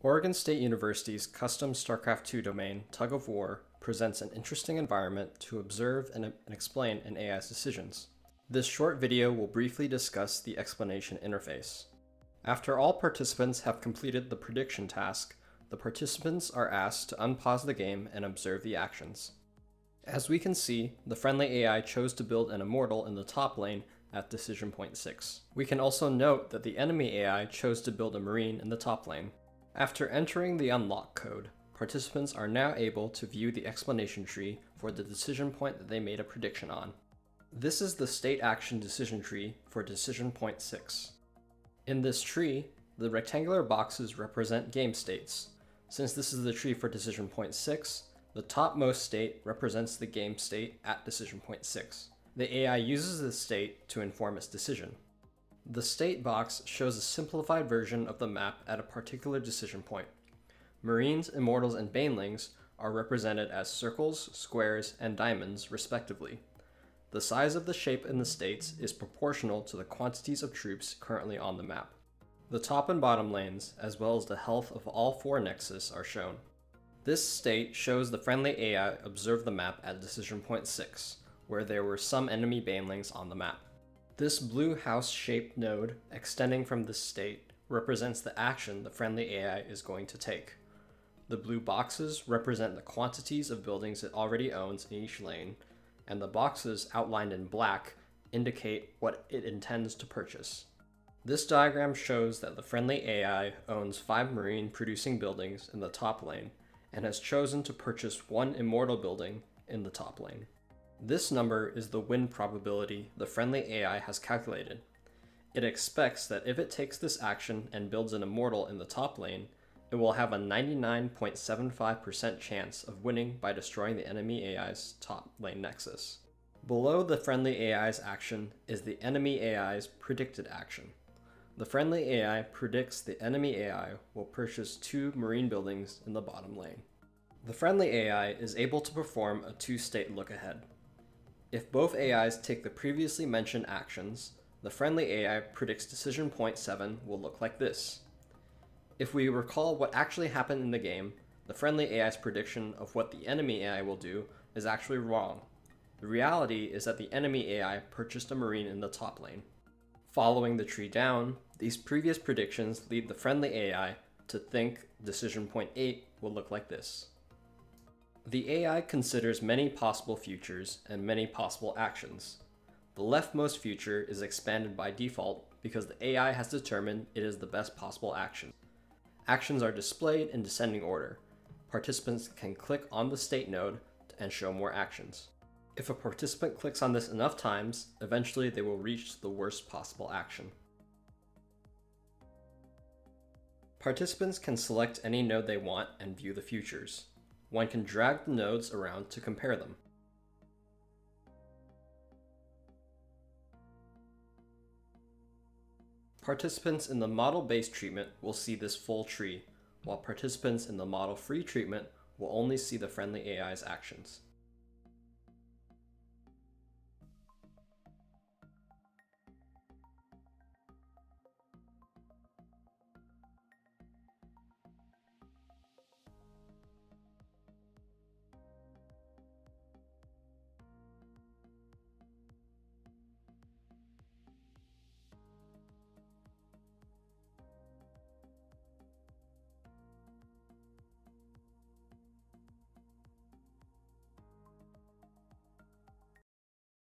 Oregon State University's custom StarCraft II domain, Tug of War, presents an interesting environment to observe and, explain an AI's decisions. This short video will briefly discuss the explanation interface. After all participants have completed the prediction task, the participants are asked to unpause the game and observe the actions. As we can see, the friendly AI chose to build an immortal in the top lane at decision point 6. We can also note that the enemy AI chose to build a marine in the top lane. After entering the unlock code, participants are now able to view the explanation tree for the decision point that they made a prediction on. This is the state action decision tree for decision point 6. In this tree, the rectangular boxes represent game states. Since this is the tree for decision point 6, the topmost state represents the game state at decision point 6. The AI uses this state to inform its decision. The state box shows a simplified version of the map at a particular decision point. Marines, Immortals, and Banelings are represented as circles, squares, and diamonds, respectively. The size of the shape in the states is proportional to the quantities of troops currently on the map. The top and bottom lanes, as well as the health of all four nexus, are shown. This state shows the friendly AI observed the map at decision point 6, where there were some enemy banelings on the map. This blue house-shaped node extending from this state represents the action the friendly AI is going to take. The blue boxes represent the quantities of buildings it already owns in each lane, and the boxes outlined in black indicate what it intends to purchase. This diagram shows that the friendly AI owns 5 marine producing buildings in the top lane and has chosen to purchase one immortal building in the top lane. This number is the win probability the friendly AI has calculated. It expects that if it takes this action and builds an immortal in the top lane, it will have a 99.75% chance of winning by destroying the enemy AI's top lane nexus. Below the friendly AI's action is the enemy AI's predicted action. The friendly AI predicts the enemy AI will purchase two marine buildings in the bottom lane. The friendly AI is able to perform a two-state look ahead. If both AIs take the previously mentioned actions, the friendly AI predicts decision point 7 will look like this. If we recall what actually happened in the game, the friendly AI's prediction of what the enemy AI will do is actually wrong. The reality is that the enemy AI purchased a marine in the top lane. Following the tree down, these previous predictions lead the friendly AI to think decision point 8 will look like this. The AI considers many possible futures and many possible actions. The leftmost future is expanded by default because the AI has determined it is the best possible action. Actions are displayed in descending order. Participants can click on the state node and show more actions. If a participant clicks on this enough times, eventually they will reach the worst possible action. Participants can select any node they want and view the futures one can drag the nodes around to compare them. Participants in the model-based treatment will see this full tree, while participants in the model-free treatment will only see the friendly AI's actions.